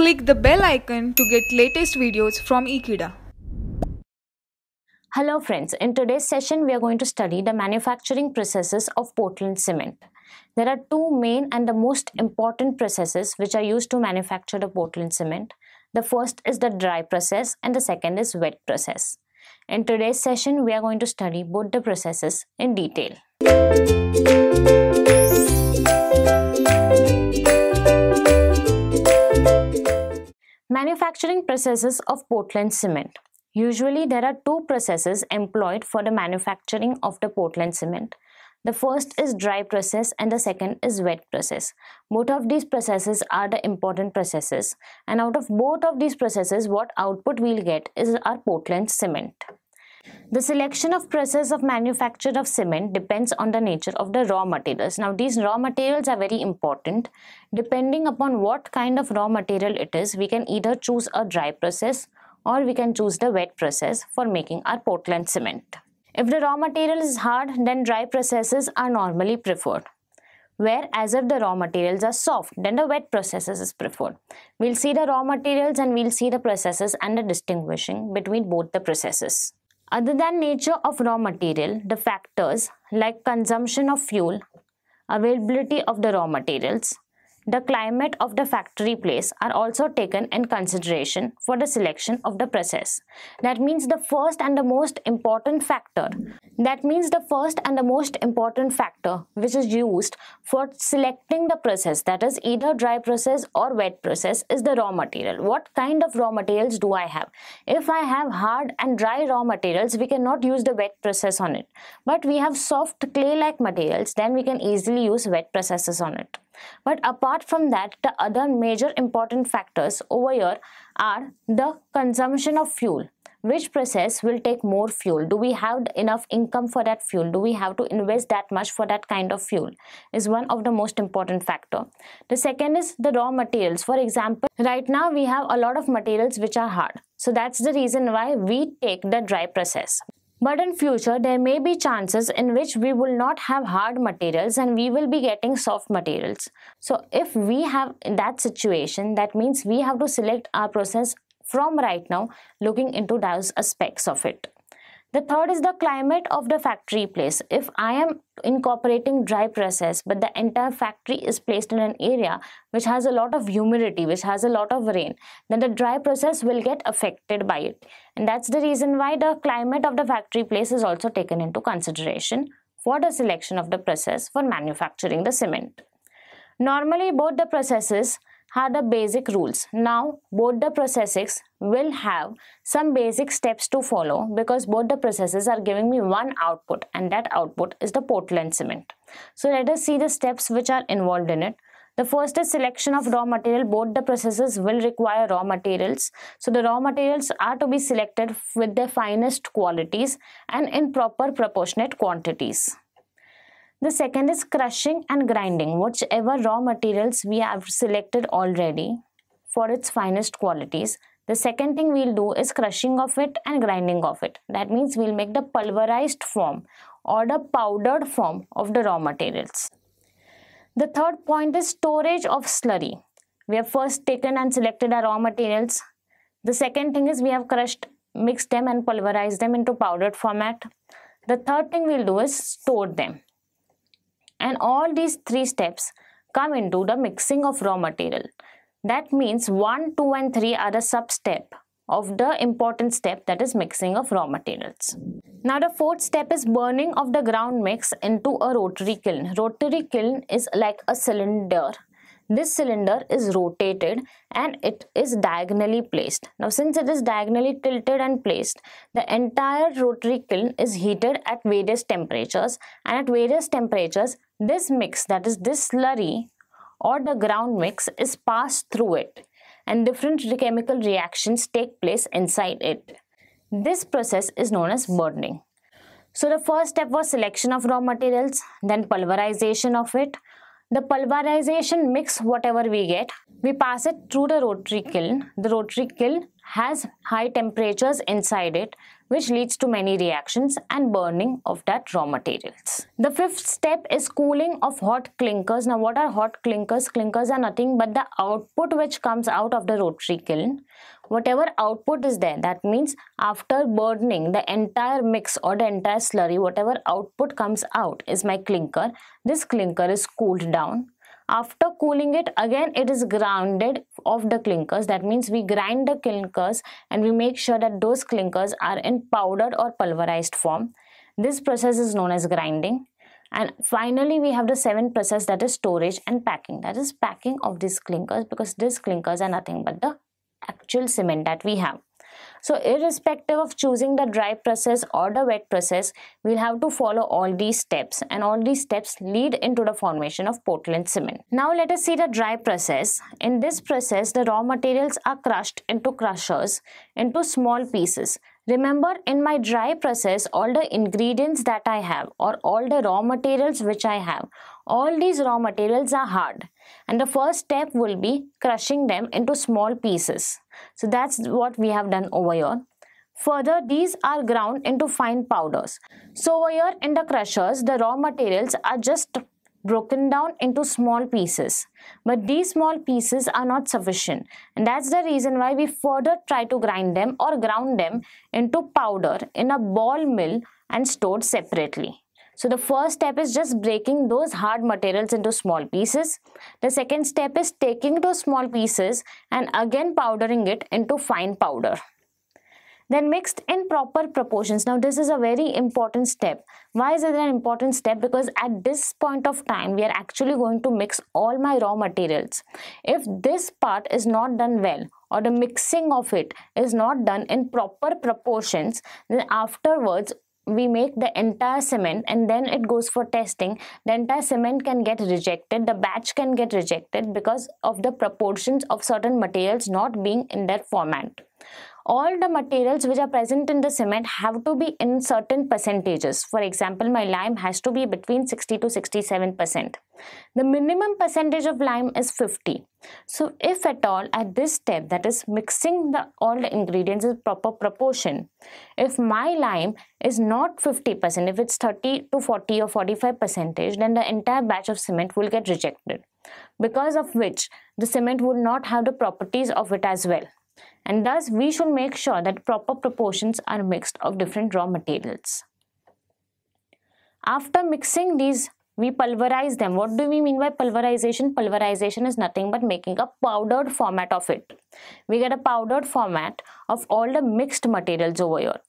Click the bell icon to get latest videos from Ekeeda. Hello friends, in today's session we are going to study the manufacturing processes of Portland cement. There are two main and the most important processes which are used to manufacture the Portland cement. The first is the dry process and the second is wet process. In today's session we are going to study both the processes in detail. Manufacturing processes of Portland cement. Usually there are two processes employed for the manufacturing of the Portland cement. The first is dry process and the second is wet process. Both of these processes are the important processes and out of both of these processes what output we'll get is our Portland cement. The selection of process of manufacture of cement depends on the nature of the raw materials. Now these raw materials are very important. Depending upon what kind of raw material it is, we can either choose a dry process or we can choose the wet process for making our Portland cement. If the raw material is hard, then dry processes are normally preferred. Whereas if the raw materials are soft, then the wet processes is preferred. We'll see the raw materials and we'll see the processes and the distinguishing between both the processes. Other than nature of raw material, the factors like consumption of fuel, availability of the raw materials, the climate of the factory place are also taken in consideration for the selection of the process. That means the first and the most important factor. That means the first and the most important factor which is used for selecting the process that is either dry process or wet process is the raw material. What kind of raw materials do I have? If I have hard and dry raw materials, we cannot use the wet process on it. But we have soft clay-like materials, then we can easily use wet processes on it. But apart from that, the other major important factors over here are the consumption of fuel. Which process will take more fuel? Do we have enough income for that fuel? Do we have to invest that much for that kind of fuel? Is one of the most important factor. The second is the raw materials. For example, right now we have a lot of materials which are hard. So that's the reason why we take the dry process. But in future, there may be chances in which we will not have hard materials and we will be getting soft materials. So if we have that situation, that means we have to select our process from right now looking into those aspects of it. The third is the climate of the factory place. If I am incorporating dry process but the entire factory is placed in an area which has a lot of humidity, which has a lot of rain, then the dry process will get affected by it. And that's the reason why the climate of the factory place is also taken into consideration for the selection of the process for manufacturing the cement. Normally both the processes are the basic rules. Now both the processes will have some basic steps to follow because both the processes are giving me one output and that output is the Portland cement. So let us see the steps which are involved in it. The first is selection of raw material. Both the processes will require raw materials. So the raw materials are to be selected with their finest qualities and in proper proportionate quantities. The second is crushing and grinding. Whichever raw materials we have selected already for its finest qualities. The second thing we'll do is crushing of it and grinding of it. That means we'll make the pulverized form or the powdered form of the raw materials. The third point is storage of slurry. We have first taken and selected our raw materials. The second thing is we have crushed, mixed them and pulverized them into powdered format. The third thing we'll do is store them and all these three steps come into the mixing of raw material. That means 1, 2 and 3 are the sub-step of the important step that is mixing of raw materials. Now the fourth step is burning of the ground mix into a rotary kiln. Rotary kiln is like a cylinder this cylinder is rotated and it is diagonally placed. Now since it is diagonally tilted and placed, the entire rotary kiln is heated at various temperatures and at various temperatures this mix that is this slurry or the ground mix is passed through it and different chemical reactions take place inside it. This process is known as burning. So the first step was selection of raw materials, then pulverization of it, the pulverization mix whatever we get, we pass it through the rotary kiln. The rotary kiln has high temperatures inside it which leads to many reactions and burning of that raw materials. The fifth step is cooling of hot clinkers. Now what are hot clinkers? Clinkers are nothing but the output which comes out of the rotary kiln. Whatever output is there, that means after burning the entire mix or the entire slurry, whatever output comes out is my clinker. This clinker is cooled down. After cooling it again it is grounded of the clinkers. That means we grind the clinkers and we make sure that those clinkers are in powdered or pulverized form. This process is known as grinding. And finally we have the seventh process that is storage and packing. That is packing of these clinkers because these clinkers are nothing but the actual cement that we have so irrespective of choosing the dry process or the wet process, we'll have to follow all these steps and all these steps lead into the formation of Portland cement. Now let us see the dry process. In this process, the raw materials are crushed into crushers into small pieces. Remember in my dry process, all the ingredients that I have or all the raw materials which I have, all these raw materials are hard and the first step will be crushing them into small pieces. So that's what we have done over here. Further, these are ground into fine powders. So over here in the crushers, the raw materials are just broken down into small pieces. But these small pieces are not sufficient. And that's the reason why we further try to grind them or ground them into powder in a ball mill and stored separately. So the first step is just breaking those hard materials into small pieces. The second step is taking those small pieces and again powdering it into fine powder. Then mixed in proper proportions. Now this is a very important step. Why is it an important step? Because at this point of time, we are actually going to mix all my raw materials. If this part is not done well, or the mixing of it is not done in proper proportions, then afterwards we make the entire cement and then it goes for testing the entire cement can get rejected the batch can get rejected because of the proportions of certain materials not being in their format all the materials which are present in the cement have to be in certain percentages. For example, my lime has to be between 60 to 67%. The minimum percentage of lime is 50. So if at all at this step that is mixing the all the ingredients in proper proportion, if my lime is not 50%, if it's 30 to 40 or 45 percentage, then the entire batch of cement will get rejected because of which the cement would not have the properties of it as well and thus we should make sure that proper proportions are mixed of different raw materials. After mixing these, we pulverize them. What do we mean by pulverization? Pulverization is nothing but making a powdered format of it. We get a powdered format of all the mixed materials over here.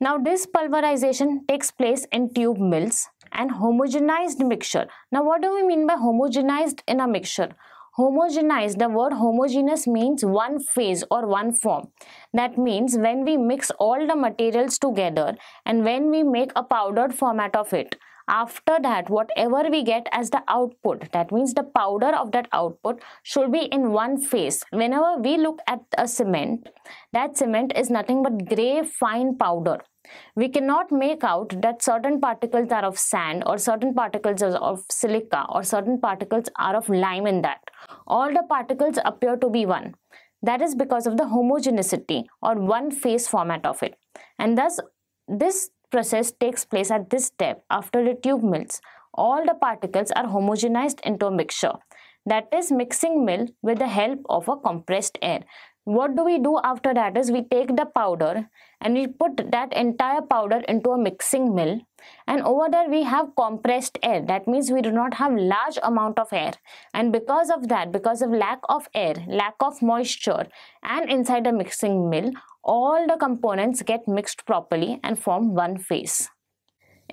Now this pulverization takes place in tube mills and homogenized mixture. Now what do we mean by homogenized in a mixture? Homogenized, the word homogeneous means one phase or one form. That means when we mix all the materials together and when we make a powdered format of it, after that whatever we get as the output that means the powder of that output should be in one phase whenever we look at a cement that cement is nothing but gray fine powder we cannot make out that certain particles are of sand or certain particles are of silica or certain particles are of lime in that. All the particles appear to be one. That is because of the homogeneity or one phase format of it. And thus, this process takes place at this step after the tube mills. All the particles are homogenized into a mixture. That is mixing mill with the help of a compressed air what do we do after that is we take the powder and we put that entire powder into a mixing mill. And over there we have compressed air. That means we do not have large amount of air. And because of that because of lack of air lack of moisture and inside the mixing mill all the components get mixed properly and form one phase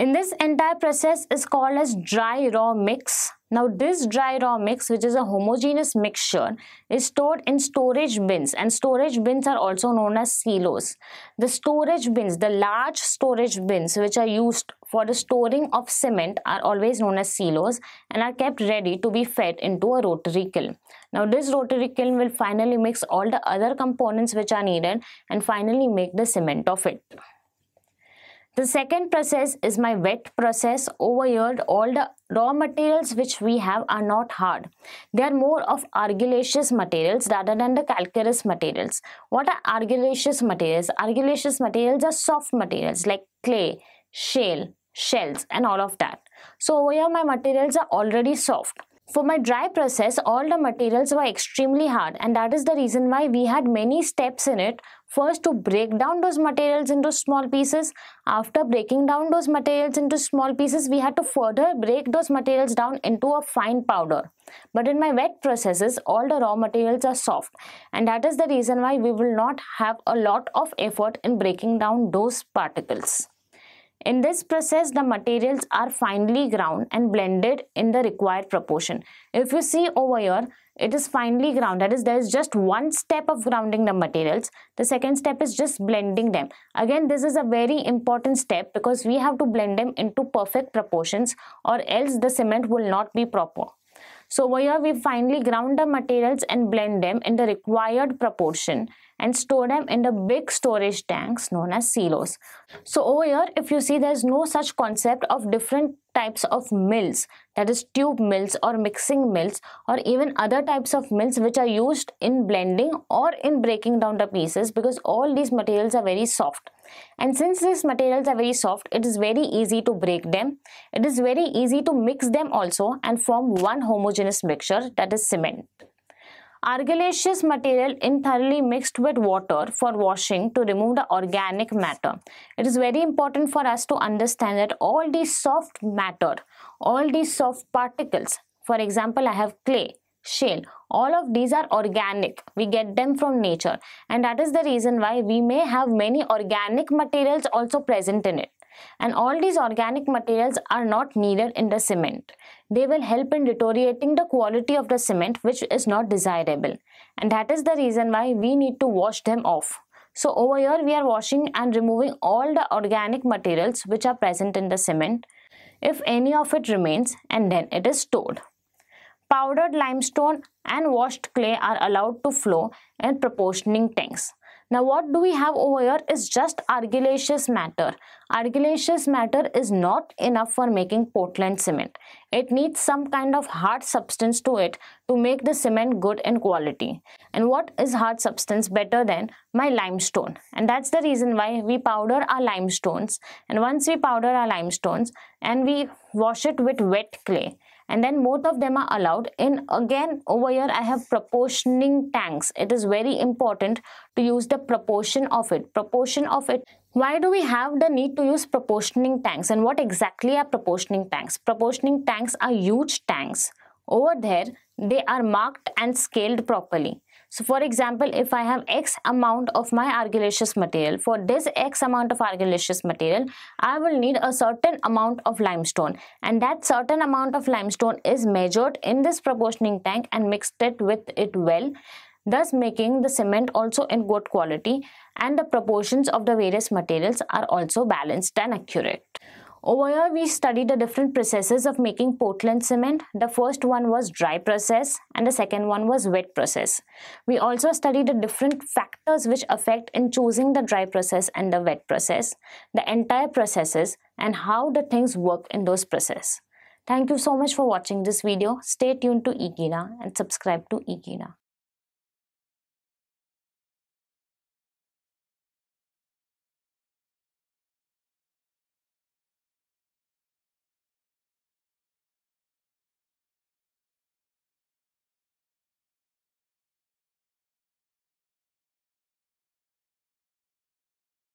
in this entire process is called as dry raw mix now this dry raw mix which is a homogeneous mixture is stored in storage bins and storage bins are also known as silos. The storage bins, the large storage bins which are used for the storing of cement are always known as silos and are kept ready to be fed into a rotary kiln. Now this rotary kiln will finally mix all the other components which are needed and finally make the cement of it. The second process is my wet process. Over here, all the raw materials which we have are not hard. They are more of argillaceous materials rather than the calcareous materials. What are argillaceous materials? Argillaceous materials are soft materials like clay, shale, shells and all of that. So over here my materials are already soft. For my dry process, all the materials were extremely hard and that is the reason why we had many steps in it. First to break down those materials into small pieces. After breaking down those materials into small pieces, we had to further break those materials down into a fine powder. But in my wet processes, all the raw materials are soft and that is the reason why we will not have a lot of effort in breaking down those particles. In this process, the materials are finely ground and blended in the required proportion. If you see over here, it is finely ground. That is, there is just one step of grounding the materials. The second step is just blending them. Again, this is a very important step because we have to blend them into perfect proportions or else the cement will not be proper. So over here, we finely ground the materials and blend them in the required proportion and store them in the big storage tanks known as silos. So over here, if you see there's no such concept of different types of mills that is tube mills or mixing mills or even other types of mills which are used in blending or in breaking down the pieces because all these materials are very soft. And since these materials are very soft it is very easy to break them. It is very easy to mix them also and form one homogeneous mixture that is cement Argillaceous material in thoroughly mixed with water for washing to remove the organic matter. It is very important for us to understand that all these soft matter, all these soft particles, for example, I have clay, shale, all of these are organic. We get them from nature and that is the reason why we may have many organic materials also present in it and all these organic materials are not needed in the cement. They will help in deteriorating the quality of the cement which is not desirable and that is the reason why we need to wash them off. So over here we are washing and removing all the organic materials which are present in the cement if any of it remains and then it is stored. Powdered limestone and washed clay are allowed to flow in proportioning tanks. Now what do we have over here is just argillaceous matter. Argillaceous matter is not enough for making Portland cement. It needs some kind of hard substance to it to make the cement good in quality. And what is hard substance better than my limestone? And that's the reason why we powder our limestones. And once we powder our limestones and we wash it with wet clay, and then both of them are allowed. In again over here I have proportioning tanks. It is very important to use the proportion of it. Proportion of it. Why do we have the need to use proportioning tanks? And what exactly are proportioning tanks? Proportioning tanks are huge tanks. Over there they are marked and scaled properly so for example, if I have X amount of my argillaceous material, for this X amount of argillaceous material, I will need a certain amount of limestone and that certain amount of limestone is measured in this proportioning tank and mixed it with it well thus making the cement also in good quality and the proportions of the various materials are also balanced and accurate. Over here, we studied the different processes of making Portland cement. The first one was dry process and the second one was wet process. We also studied the different factors which affect in choosing the dry process and the wet process, the entire processes and how the things work in those processes. Thank you so much for watching this video. Stay tuned to Ekeeda and subscribe to Ekeeda.